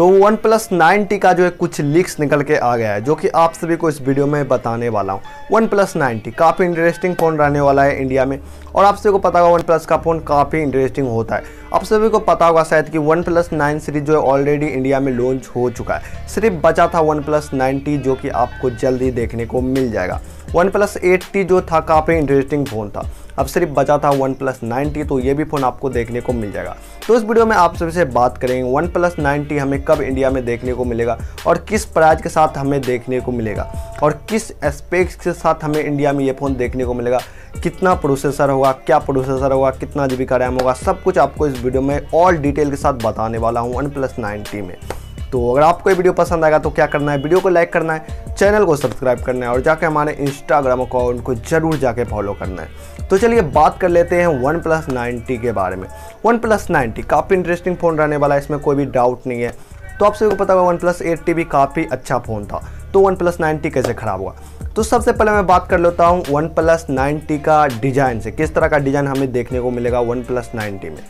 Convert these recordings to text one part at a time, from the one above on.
तो one plus ninety का जो है कुछ लीक्स निकल के आ गया है, जो कि आप सभी को इस वीडियो में बताने वाला हूँ। वन प्लस नाइनटी काफ़ी इंटरेस्टिंग फ़ोन रहने वाला है इंडिया में, और आप सभी को पता होगा वन प्लस का फ़ोन काफ़ी इंटरेस्टिंग होता है। आप सभी को पता होगा शायद कि वन प्लस नाइन सीरीज़ जो है ऑलरेडी इंडिया में लॉन्च हो चुका है। सिर्फ़ बचा था वन प्लस नाइनटी, जो कि आपको जल्दी देखने को मिल जाएगा। वन प्लस एट्टी जो था काफ़ी इंटरेस्टिंग फ़ोन था। अब सिर्फ़ बचा था वन प्लस नाइन्टी तो ये भी फ़ोन आपको देखने को मिल जाएगा। तो इस वीडियो में आप सभी से बात करेंगे वन प्लस नाइन्टी हमें कब इंडिया में देखने को मिलेगा और किस प्राइज के साथ हमें देखने को मिलेगा और किस एस्पेक्ट के साथ हमें इंडिया में ये फ़ोन देखने को मिलेगा, कितना प्रोसेसर होगा, क्या प्रोसेसर होगा, कितना जी का रैम होगा, सब कुछ आपको इस वीडियो में ऑल डिटेल के साथ बताने वाला हूँ वन प्लस नाइन्टी में। तो अगर आपको ये वीडियो पसंद आएगा तो क्या करना है? वीडियो को लाइक करना है चैनल को सब्सक्राइब करना है और जाके हमारे इंस्टाग्राम अकाउंट को ज़रूर जाके फॉलो करना है। तो चलिए बात कर लेते हैं वन प्लस नाइन्टी के बारे में। वन प्लस नाइन्टी काफ़ी इंटरेस्टिंग फ़ोन रहने वाला है, इसमें कोई भी डाउट नहीं है। तो आप सभी को पता होगा वन प्लस एट्टी भी काफ़ी अच्छा फ़ोन था। तो वन प्लस नाइन्टी कैसे ख़राब हुआ? तो सबसे पहले मैं बात कर लेता हूँ वन प्लस नाइन्टी का डिज़ाइन से। किस तरह का डिज़ाइन हमें देखने को मिलेगा वन प्लस नाइन्टी में?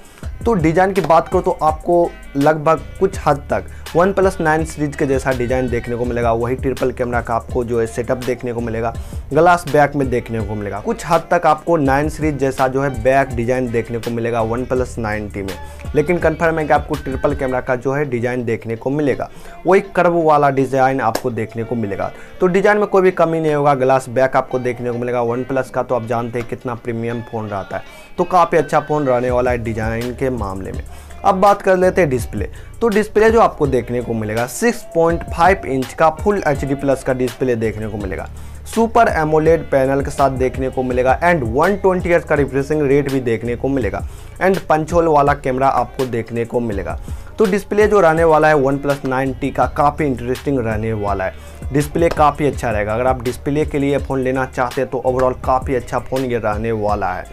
तो डिज़ाइन की बात करो तो आपको लगभग कुछ हद तक। वन प्लस नाइन सीरीज़ के जैसा डिज़ाइन देखने को मिलेगा, वही ट्रिपल कैमरा का आपको जो है सेटअप देखने को मिलेगा ग्लास बैक में देखने को मिलेगा। कुछ हद तक आपको नाइन सीरीज़ जैसा जो है बैक डिज़ाइन देखने को मिलेगा वन प्लस नाइनटी में। लेकिन कन्फर्म है कि आपको ट्रिपल कैमरा का जो है डिज़ाइन देखने को मिलेगा। वही कर्व वाला डिज़ाइन आपको देखने को मिलेगा। तो डिज़ाइन में कोई भी कमी नहीं होगा ग्लास बैक आपको देखने को मिलेगा। वन प्लस का तो आप जानते हैं कितना प्रीमियम फ़ोन रहता है। तो काफ़ी अच्छा फ़ोन रहने वाला है डिज़ाइन के मामले में। अब बात कर लेते हैं डिस्प्ले तो डिस्प्ले जो आपको देखने को मिलेगा 6.5 इंच का फुल एचडी प्लस का डिस्प्ले देखने को मिलेगा. सुपर एमोलेड पैनल के साथ देखने को मिलेगा एंड 120 ट्वेंटी का रिफ्रेशिंग रेट भी देखने को मिलेगा. एंड पंचोल वाला कैमरा आपको देखने को मिलेगा. तो डिस्प्ले जो रहने वाला है वन प्लस नाइनटी का काफ़ी इंटरेस्टिंग रहने वाला है. डिस्प्ले काफ़ी अच्छा रहेगा. अगर आप डिस्प्ले के लिए फ़ोन लेना चाहते हैं तो ओवरऑल काफ़ी अच्छा फ़ोन ये रहने वाला है.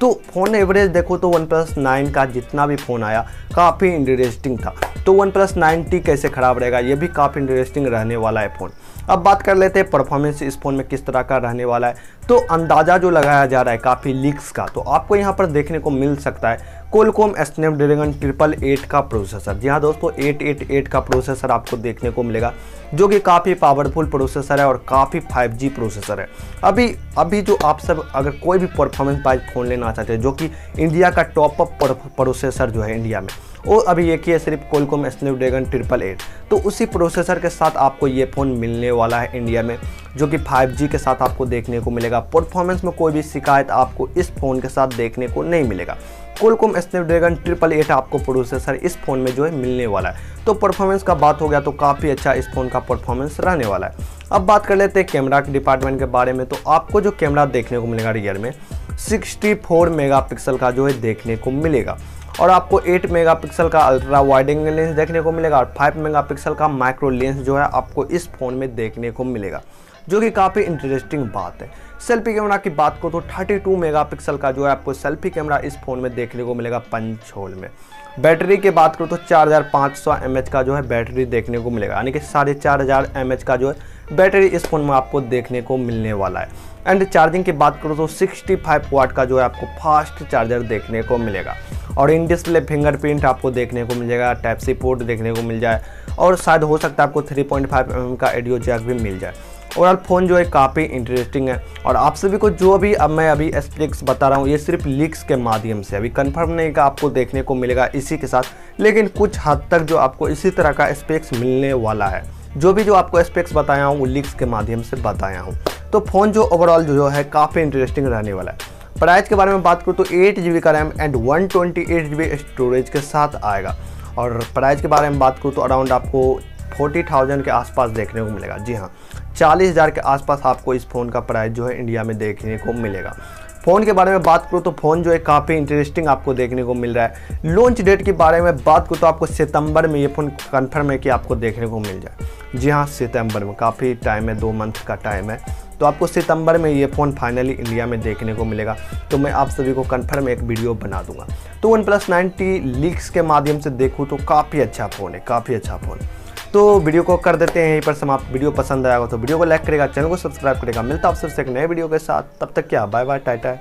तो फ़ोन एवरेज देखो तो वन प्लस नाइन का जितना भी फ़ोन आया, काफ़ी इंटरेस्टिंग था। तो वन प्लस नाइन टी कैसे ख़राब रहेगा, ये भी काफ़ी इंटरेस्टिंग रहने वाला है फ़ोन अब बात कर लेते हैं परफॉर्मेंस इस फ़ोन में किस तरह का रहने वाला है। तो अंदाज़ा जो लगाया जा रहा है, काफ़ी लीक्स का तो आपको यहाँ पर देखने को मिल सकता है। कोलकॉम स्नैपड्रैगन ट्रिपल एट का प्रोसेसर जी हाँ दोस्तों एट एट एट का प्रोसेसर आपको देखने को मिलेगा, जो कि काफ़ी पावरफुल प्रोसेसर है और काफ़ी 5G प्रोसेसर है। अभी अभी जो आप सब अगर कोई भी परफॉर्मेंस वाइज फ़ोन लेना चाहते हैं, जो कि इंडिया का टॉप अप प्रोसेसर जो है इंडिया में, वो अभी एक ही है, सिर्फ़ कोलकॉम स्नैपड्रैगन ट्रिपल एट तो उसी प्रोसेसर के साथ आपको ये फ़ोन मिलने वाला है इंडिया में, जो कि 5G के साथ आपको देखने को मिलेगा। परफॉर्मेंस में कोई भी शिकायत आपको इस फ़ोन के साथ देखने को नहीं मिलेगा। कोलकॉम स्नैपड्रैगन ट्रिपल एट आपको प्रोसेसर इस फ़ोन में जो है मिलने वाला है। तो परफॉर्मेंस का बात हो गया तो काफ़ी अच्छा इस फ़ोन का परफॉर्मेंस रहने वाला है। अब बात कर लेते हैं कैमरा के डिपार्टमेंट के बारे में। तो आपको जो कैमरा देखने को मिलेगा रियर में 64 मेगापिक्सल का जो है देखने को मिलेगा। और आपको 8 मेगापिक्सल का अल्ट्रा वाइड एंगल लेंस देखने को मिलेगा और 5 मेगापिक्सल का माइक्रो लेंस जो है आपको इस फ़ोन में देखने को मिलेगा। जो कि काफ़ी इंटरेस्टिंग बात है। सेल्फी कैमरा की बात को तो 32 मेगापिक्सल का जो है आपको सेल्फी कैमरा इस फ़ोन में देखने को मिलेगा पंच होल में। बैटरी की बात करो तो 4500 mAh का जो है बैटरी देखने को मिलेगा। यानी कि साढ़े चार हज़ार एम का जो है बैटरी इस फ़ोन में आपको देखने को मिलने वाला है। एंड चार्जिंग की बात करो तो 65 वाट का जो है आपको फास्ट चार्जर देखने को मिलेगा। और इन डिस्प्ले फिंगरप्रिंट आपको देखने को मिल जाएगा टाइप सी पोर्ट देखने को मिल जाए। और शायद हो सकता है आपको 3.5 पॉइंट mm का एडियो जैक भी मिल जाए। ओवरऑल फ़ोन जो है काफ़ी इंटरेस्टिंग है। और आप सभी को जो भी अब मैं अभी एस्पेक्स बता रहा हूँ, ये सिर्फ़ लीक्स के माध्यम से। अभी कंफर्म नहीं का आपको देखने को मिलेगा इसी के साथ, लेकिन कुछ हद तक जो आपको इसी तरह का स्पेक्स मिलने वाला है। जो भी जो आपको स्पेक्स बताया हूँ, वो लीक्स के माध्यम से बताया हूँ। तो फ़ोन जो ओवरऑल जो है, काफ़ी इंटरेस्टिंग रहने वाला है। प्राइस के बारे में बात करूँ तो एट जी का RAM and one twenty storage के साथ आएगा। और प्राइस के बारे में बात करूँ तो अराउंड आपको फोर्टी थाउज़ेंड के आसपास देखने को मिलेगा। जी हाँ चालीस हज़ार के आसपास आपको इस फ़ोन का प्राइस जो है इंडिया में देखने को मिलेगा। फ़ोन के बारे में बात करूँ तो फ़ोन जो है काफ़ी इंटरेस्टिंग आपको देखने को मिल रहा है। लॉन्च डेट के बारे में बात करूँ तो आपको सितंबर में ये फ़ोन कन्फर्म है कि आपको देखने को मिल जाए। जी हाँ सितंबर में, काफ़ी टाइम है, दो मंथ का टाइम है। तो आपको सितंबर में ये फ़ोन फाइनली इंडिया में देखने को मिलेगा। तो मैं आप सभी को कन्फर्म एक वीडियो बना दूँगा। तो वन प्लस नाइन्टी लीक्स के माध्यम से देखूँ तो काफ़ी अच्छा फ़ोन है, काफ़ी अच्छा फ़ोन। तो वीडियो को कर देते हैं, यहीं पर समाप्त। वीडियो पसंद आएगा तो वीडियो को लाइक करेगा चैनल को सब्सक्राइब करेगा मिलता आप सबसे एक नए वीडियो के साथ। तब तक क्या? Bye bye Tata.